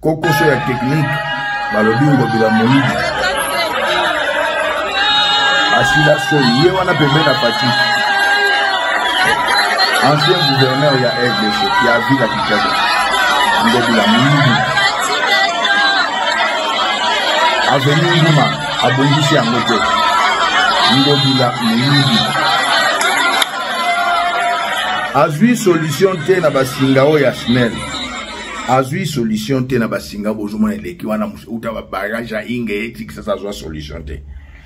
kokoso ya teknike balobi ngobila moyibi asila so ye wana pembe na fati ancien gouverneur ya rdc ya ville ya kinshasa ngobila moyibi aveni nguma abongisi yango te ngobila moyibi azwi solution te na basinga oyo ya snel azwi solution te na basinga bozomona eleki wana uta babarage ya inge eti kisasa azwa solution te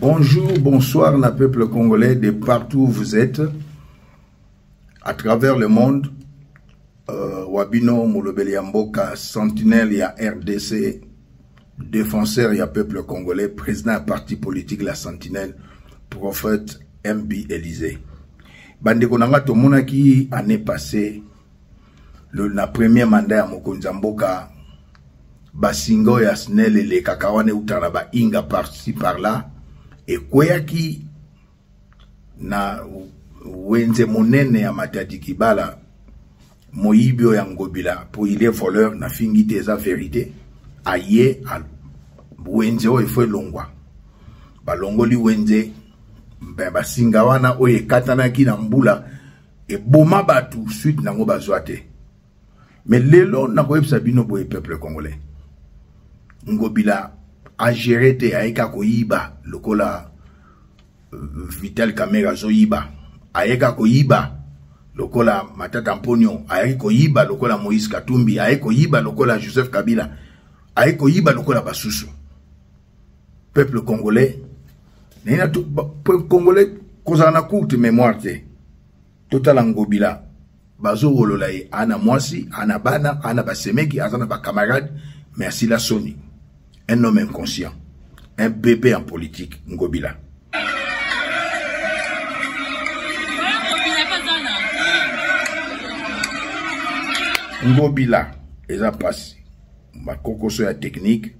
Bonjour, bonsoir la peuple congolais de partout où vous êtes, à travers le monde. Euh, Wabino Molobeli Mboka, sentinelle ya RDC, défenseur ya peuple congolais, président ya parti politique La Sentinelle, prophète MB Élysée. Bandeko na nga tomonaki année passée na premier mandat ya mokonzi ya mboka basinga oyo ya snel elekaka wana euta na bainga parci par là ekweyaki na wenze monene ya matadi kibala moyibi oyo ya ngobila mpo il est voleur na fingi te eza verité aye wenze oyo efo elongwa balongoli wenze basinga wana oyo ekatanaki na mbula eboma bato suite nango bazwa te mais lelo nakoyebisa bino boye peuple congolais ngobila agere te aye kaka koyiba lokola euh, vital kamere azoyiba aye kaka koyiba lokola matata mponio ayaki koyiba lokola moïse katumbi aye koyiba lokola joseph kabila aye koyiba lokola basusu peuple congolais naye na peuple congolais kozala na courte mémoire te totala ngobila bazowolola ye ana mwasi ana bana ana basemeki aza na bacamarade merci la soni un homme inconscient un bébé en politique ngobila ngobila eza mpasi bakokoso ya technique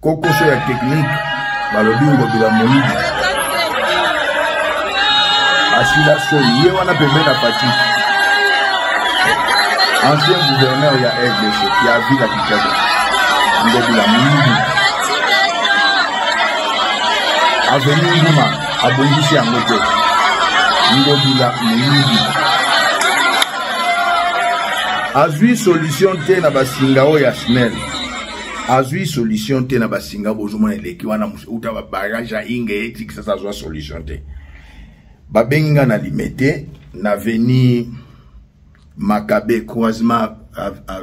kokoso ya teknike balobi ngobila moyibi asila soi ye wana pembeni na fati ancien gouverneur ya rdc ya ville ya kinshasa ngobila moyibi aveni nguma abongisi yango te ngobila moyibi azwi solution te na basinga oyo ya snel azwi solution te na basinga bozomona eleki wana uta babarage ya inge eti kisasa azwa solution te babengi nga na limete na veni makabe croisement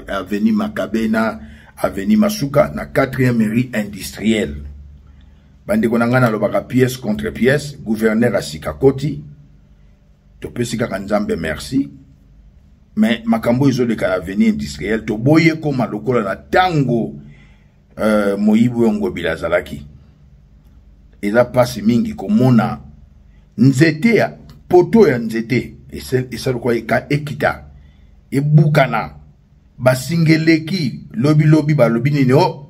aveni makabe na aveni masuka na 4e rue industrielle bandeko na ngai nalobaka pièce contre pièce gouverneur ya sika koti topesi kaka nzambe merci me makambo ezoleka na avenir industriel toboyi ekóma lokola na ntango uh, moyibi oyo ngobila azalaki eza mpasi mingi komona nzete ya poto ya nzete esalukwa eka ekita ebukana basingeleki lobilobi balobi nini o oh,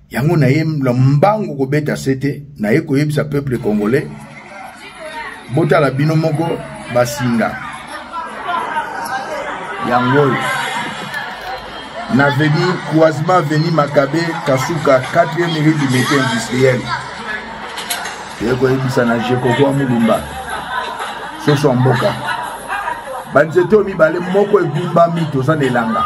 yango naye mbangu kobeta sete naye koyebisa peuple congolais botala bino moko basinga yango oyo na veni croisement veni makabe kasuka 4e rue du métier industriel eye koyebisa na jekokwa mulumba soso ya mboka banzete oyo mibale moko egumbami toza na elanga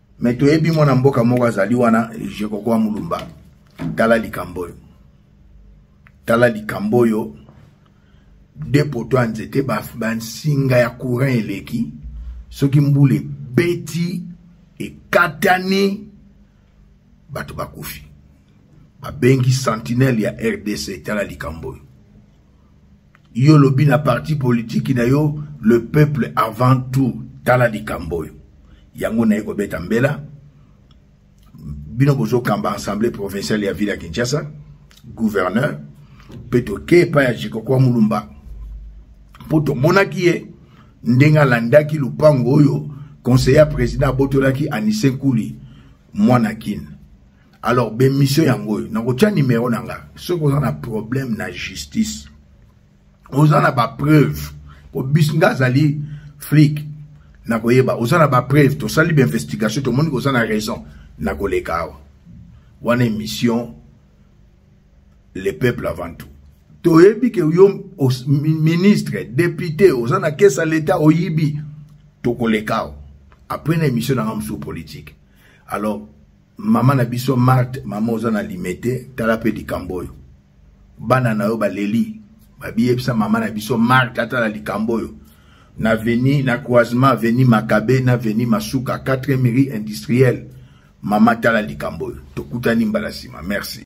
me toyebi mwana mboka moko azali wana jekokoa mulumba tala likambo oyo tala likambo oyo de poto ya nzete bansinga ya courant eleki soki mbula ebeti ekatani bato bakufi babengi sentinelle ya rdc tala likambo oyo yo lobi na parti politiki na yo le peuple avant tout tala likambo oyo yango naye kobeta mbela bino bozokamba assemblée provinciale ya ville ya kinshasa gouverneur mpe toke epai ya jikokwa mulumba mpo tomonaki ye ndenge alandaki lupango oyo conseiller ya président abotolaki anise nkuli mwana kine alors bemission yango oyo nakotya nimero na nga soki oza na problème na justice oza na bapreuve po bis nga azali flic nakoyeba oza na bapreuve tosali bainvestigation tomoni koza na raison nakoleka awa wana émission le peuple avant tout toyebi ke yo ministre député oza na kese ya leta oyibi tokoleka awa après na émission na nga mosusu politique alors mama na biso marte mama oza na limete tala mpe likambo oyo bana na yo baleli babiyebisa mama na biso marte atala likambo oyo na veni na croisement veni makabe na veni masuka 4 miri industriel mama tala likambo oyo tokutani mbala nsima merci